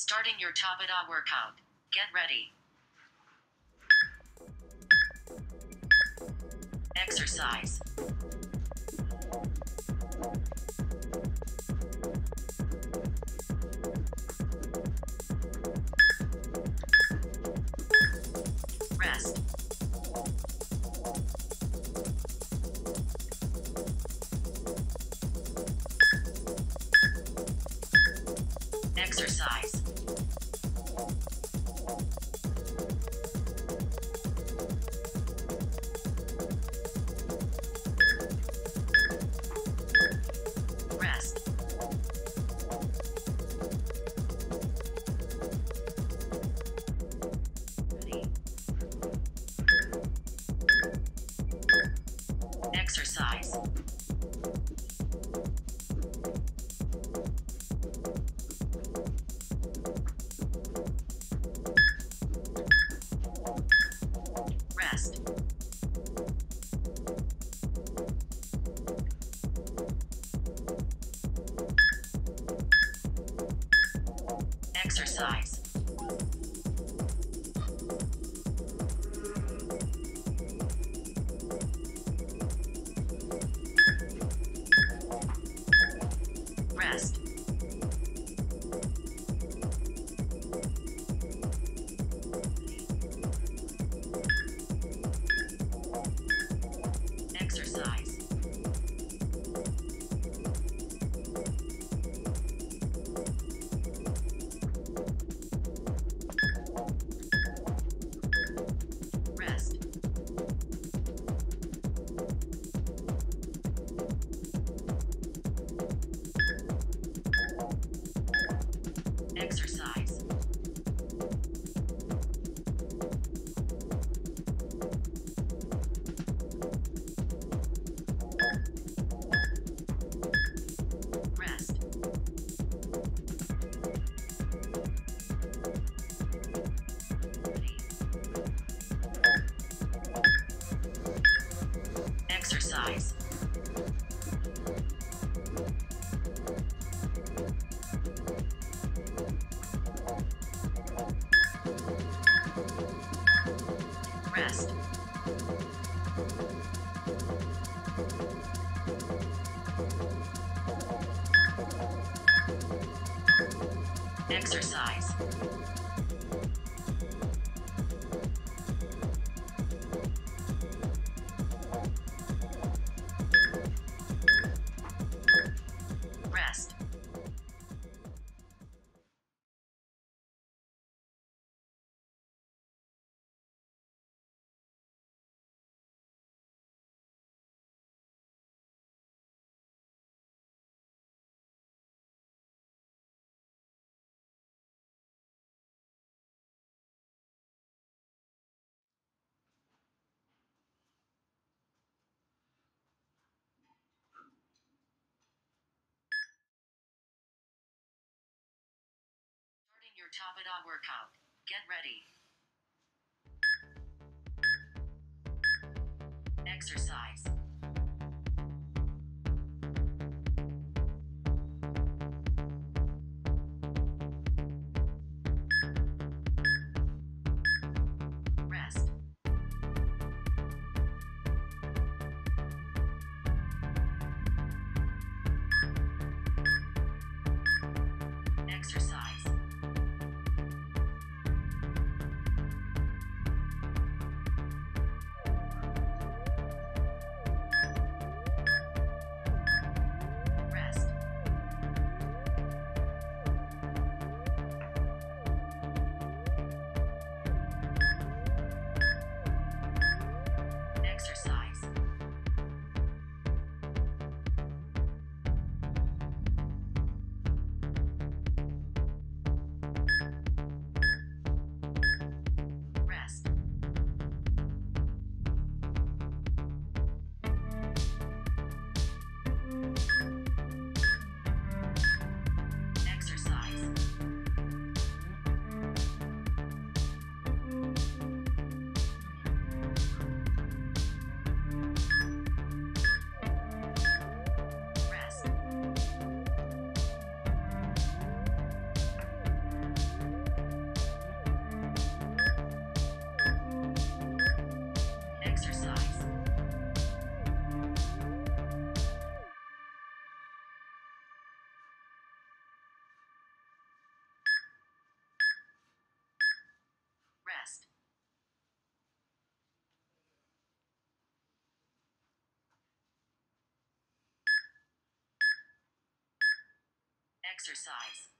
Starting your Tabata workout. Get ready. Exercise. Rest. Exercise. Tabata workout. Get ready. Exercise. exercise.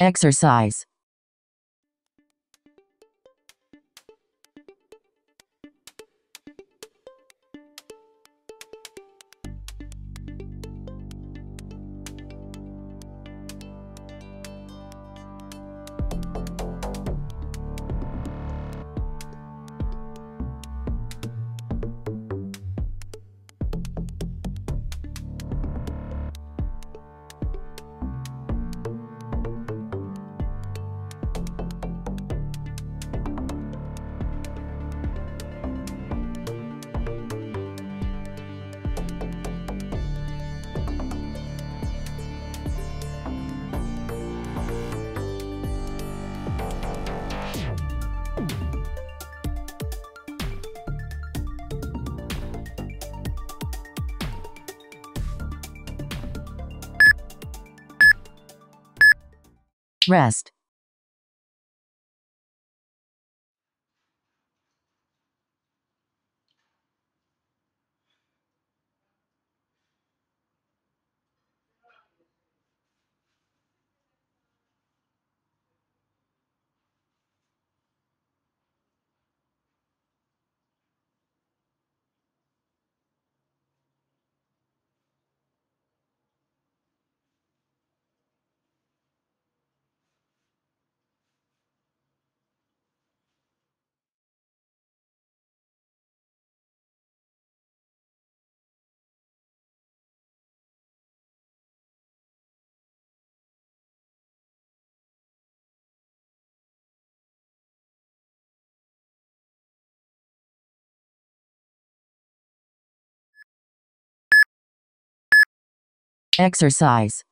Exercise. Rest. Exercise.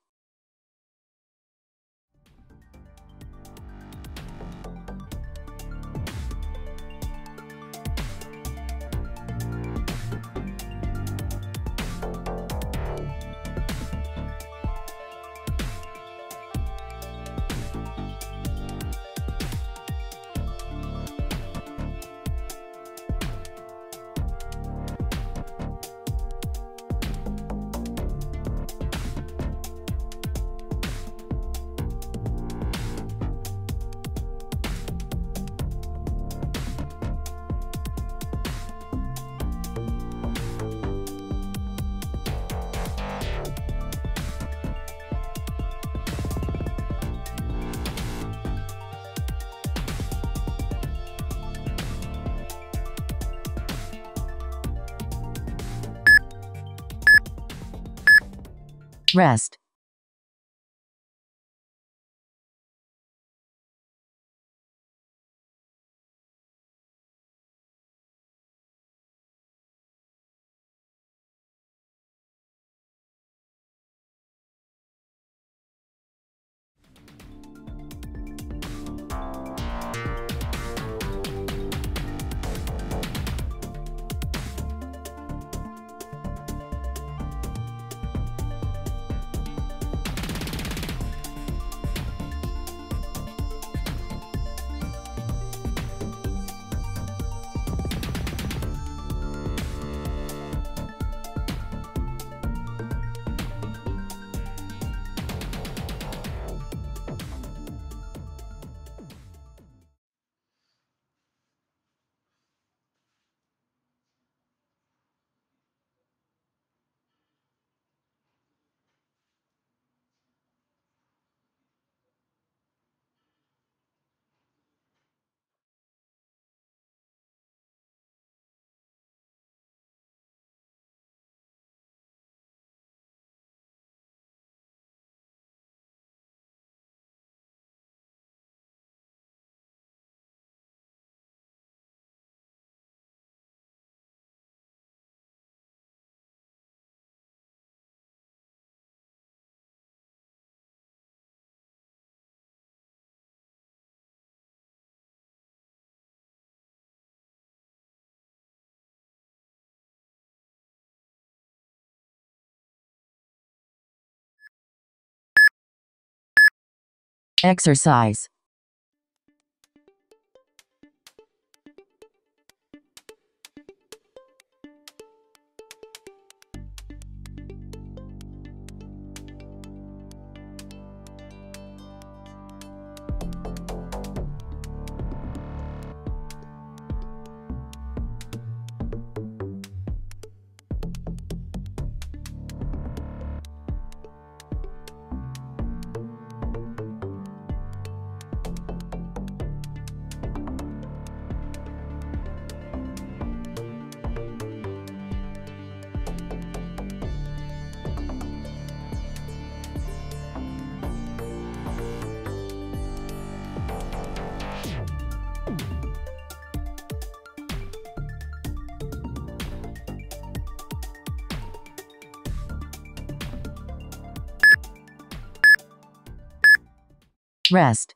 Rest. Exercise. Rest.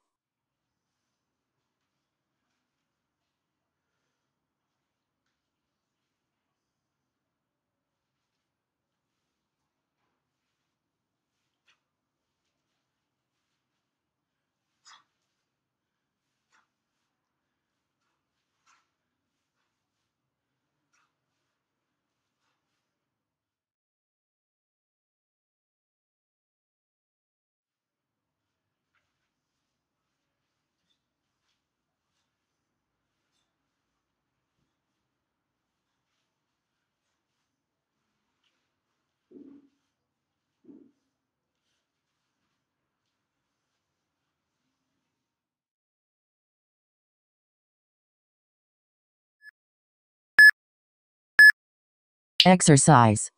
Exercise.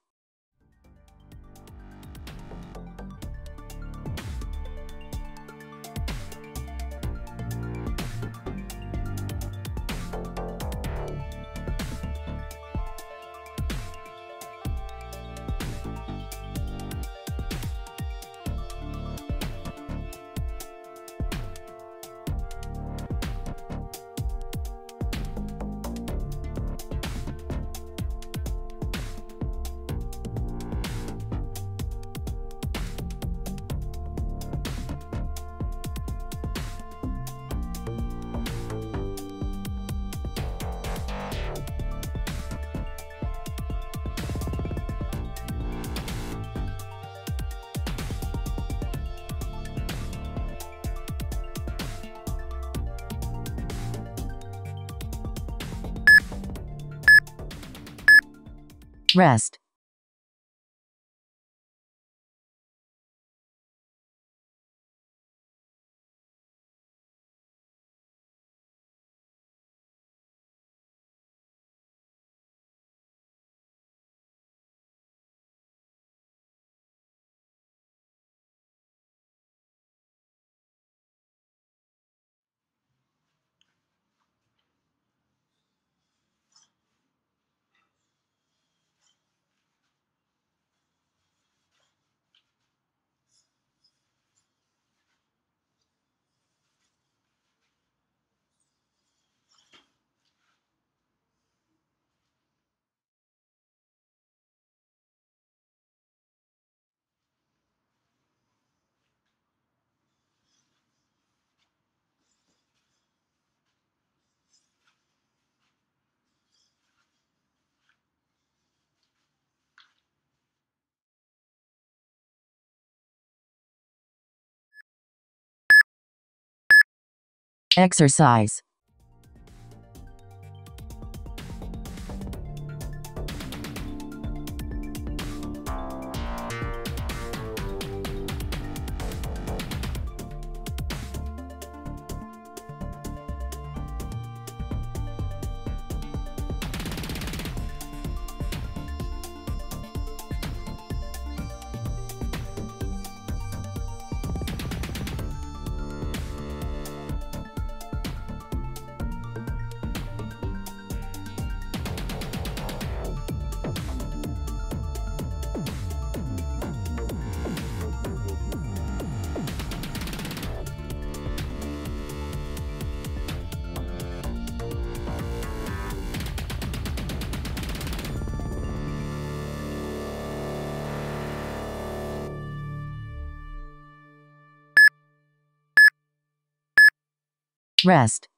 Rest. Exercise. Rest.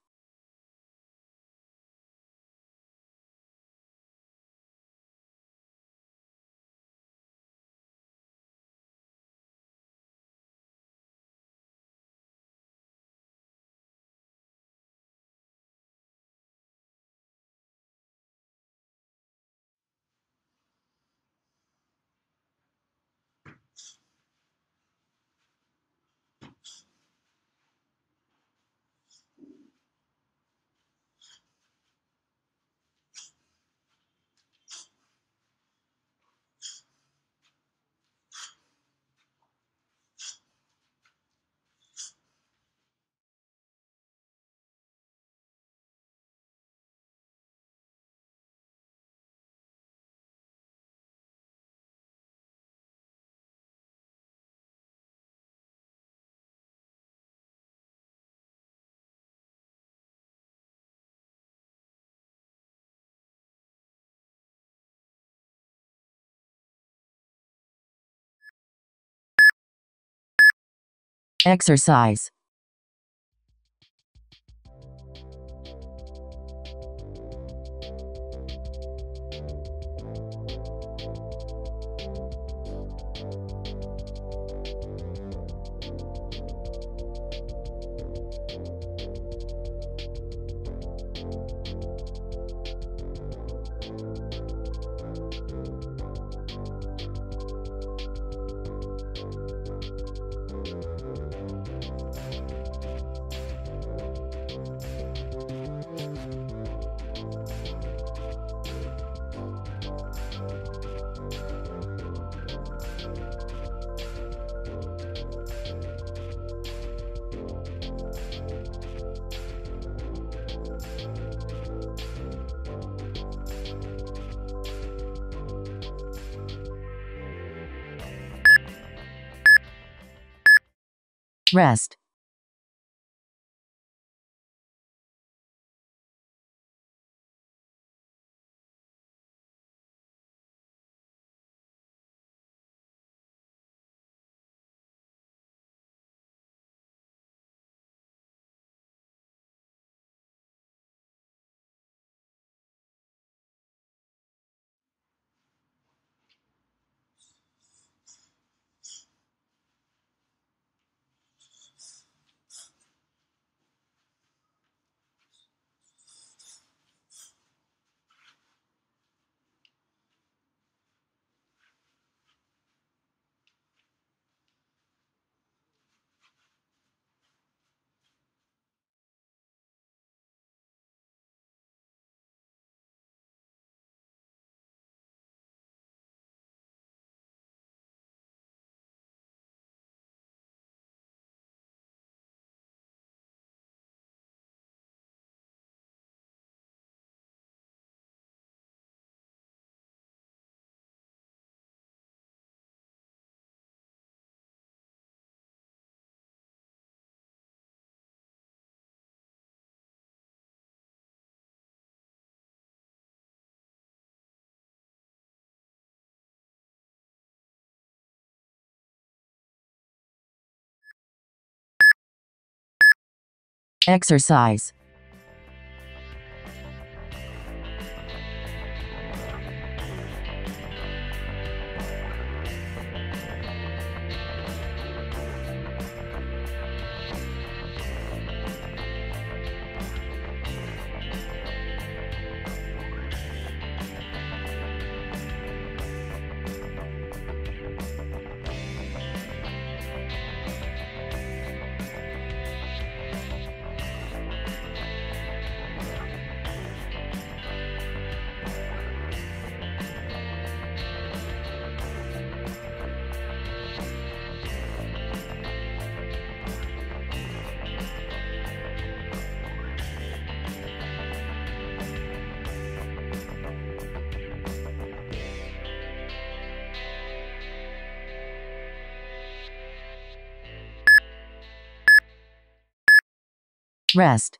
Exercise. Rest, exercise, rest,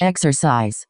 exercise,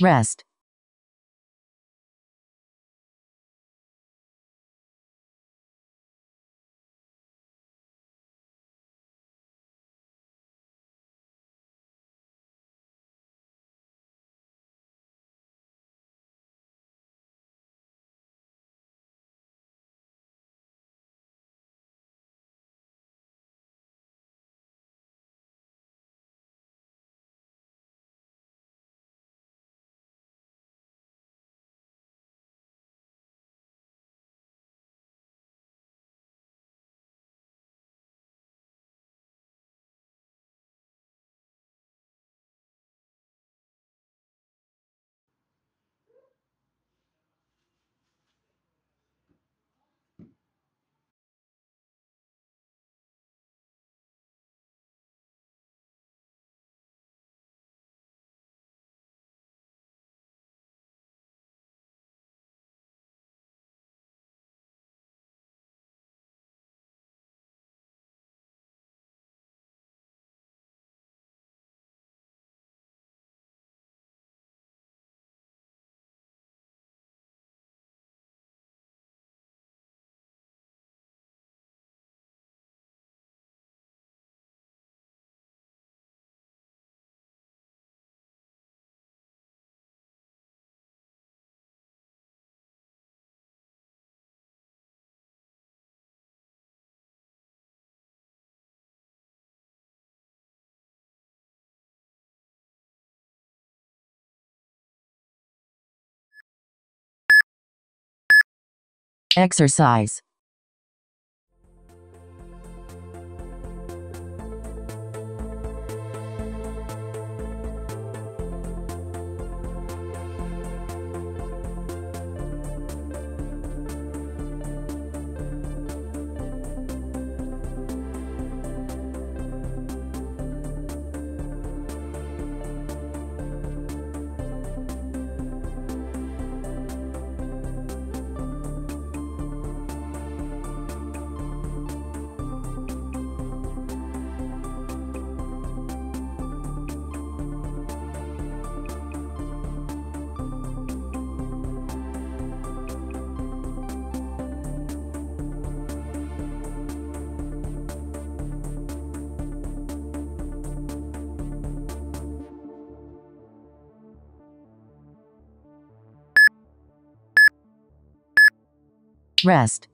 rest, Exercise. Rest.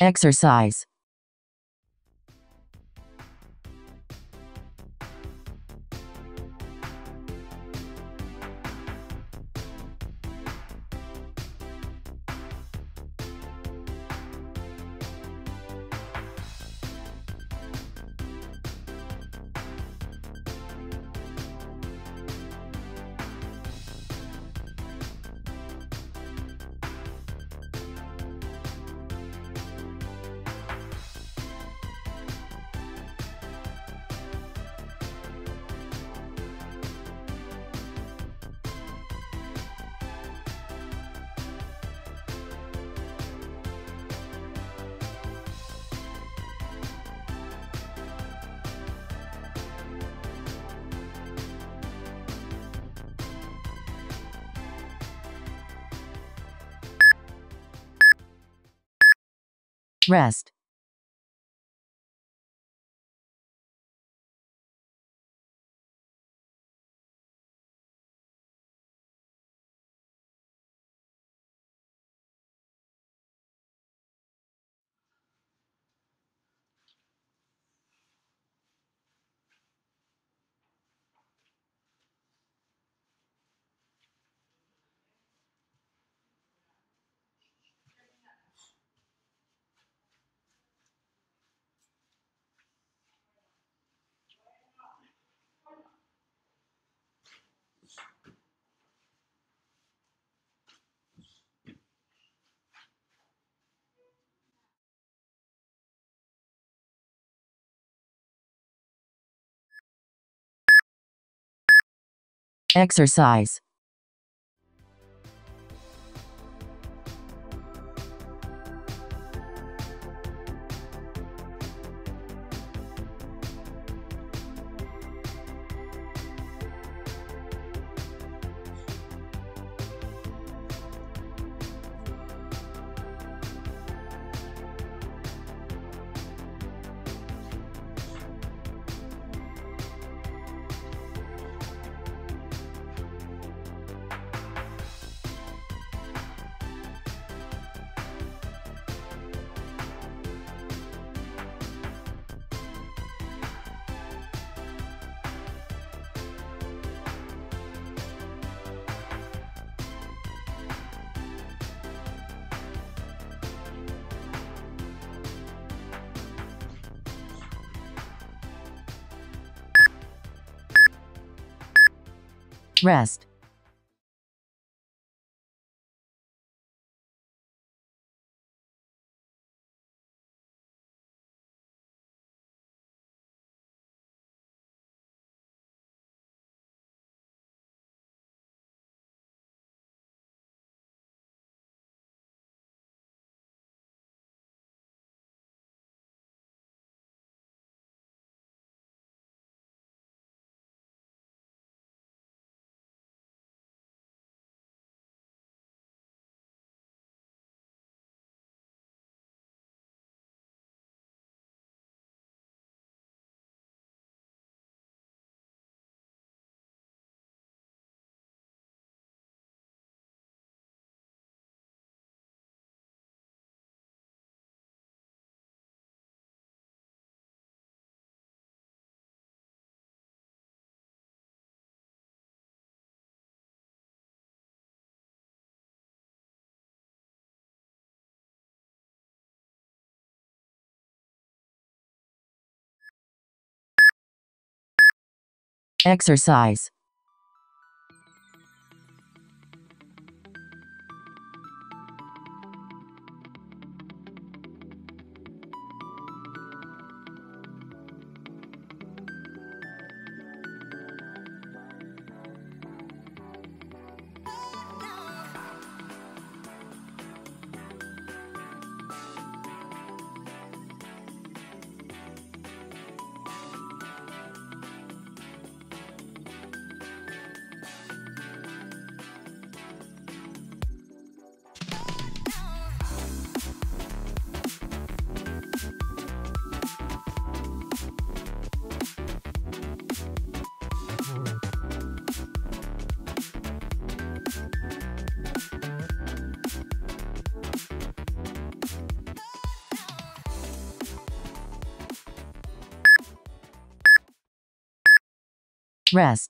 Exercise. Exercise. Rest. Exercise. Rest.